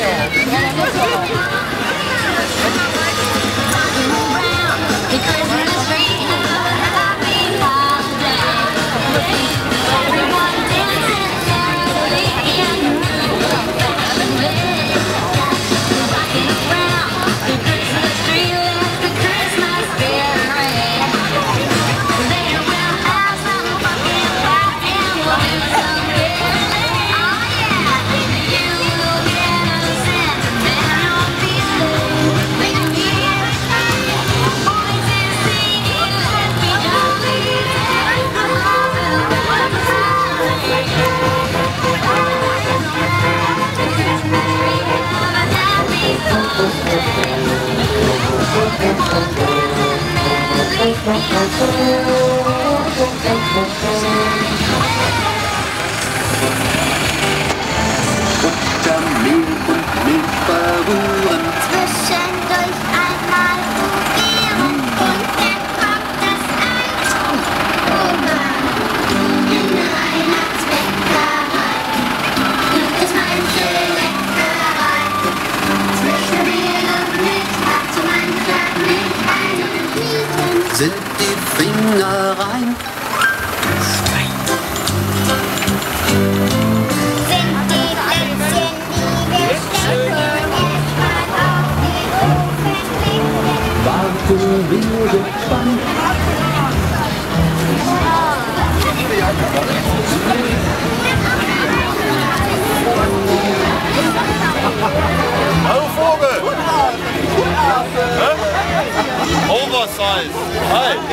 Yeah. Thank you. size. Hi.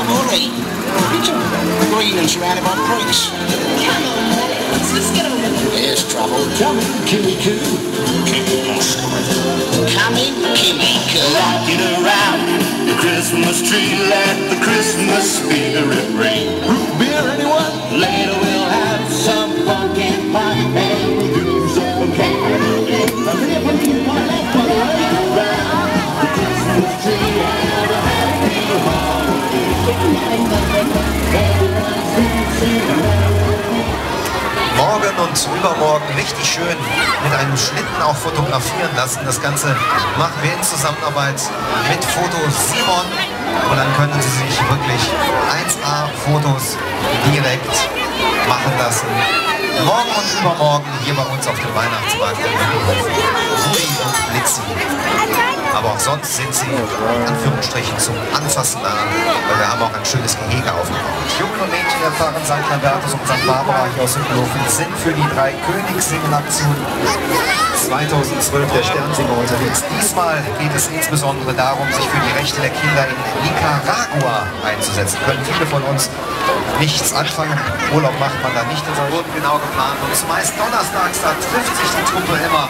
Calamore. Pizza. Green and surrounded by bricks. Calamore. Let's just get over There's trouble. Coming, Kimmy Coo. in, Kimmy Coo. Rocking around the Christmas tree. Let the Christmas spirit ring. Root beer, anyone? Later. Morgen und übermorgen richtig schön mit einem Schlitten auch fotografieren lassen. Das Ganze machen wir in Zusammenarbeit mit Foto Simon und dann können Sie sich wirklich 1A-Fotos direkt machen lassen. Morgen und übermorgen hier bei uns auf dem Weihnachtsmarkt in Rudi und Blitzi. Aber auch sonst sind sie in Anführungsstrichen zum Anfassen da, weil wir haben auch ein schönes Gehege aufgebaut. Junge und Mädchen erfahren St. Albertus und St. Barbara hier aus Hüppenhofen sind für die drei Königssingen-Aktionen 2012 der Sternsinger unterwegs. Diesmal geht es insbesondere darum, sich für die Rechte der Kinder in Nicaragua einzusetzen. Können viele von uns nichts anfangen. Urlaub macht man da nicht solchen Wurden genau geplant. Und zumeist donnerstags, da trifft sich die Truppe immer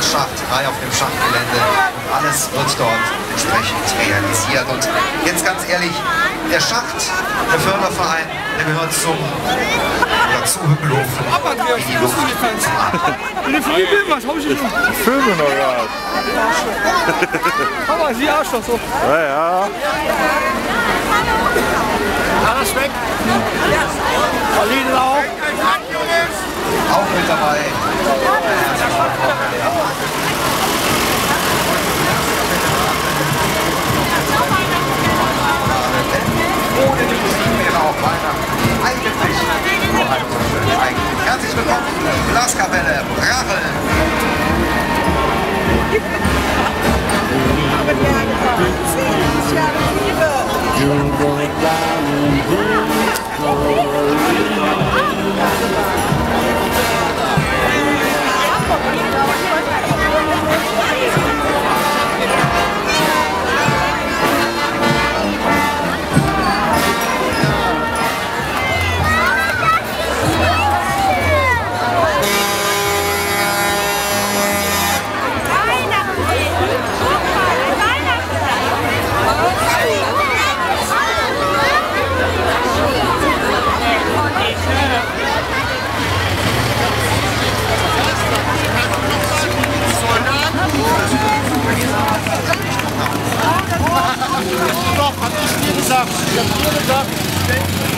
Schacht 3 auf dem Schachtgelände. Und alles wird dort entsprechend realisiert. Und jetzt ganz ehrlich, der Schacht, der Förderverein, der gehört zum oder zu Hüppelhofen in die Luft zum Atmen. Filme noch ja. Aber sie Arschloch so. Ja, ja. Alles weg. Pauline auch. Auch mit dabei. Ohne die Musik wäre auch Weihnachten eigentlich nur halb so schön. Eigentlich. Herzlich willkommen, Blaskapelle Bracheln. Gesagt. Ich hab dir gesagt.